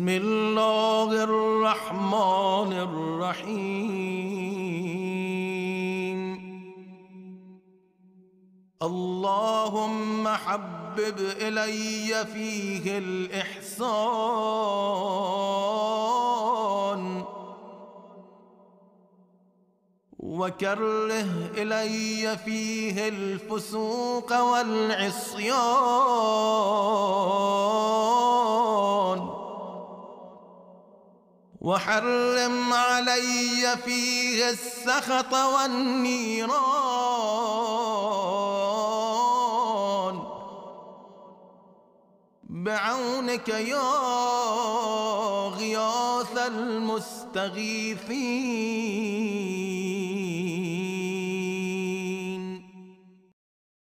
بسم الله الرحمن الرحيم. اللهم حبب إلي فيه الإحسان. وكره إلي فيه الفسوق والعصيان. وحرم علي فيه السخط والنيران. بعونك يا غياث المستغيثين.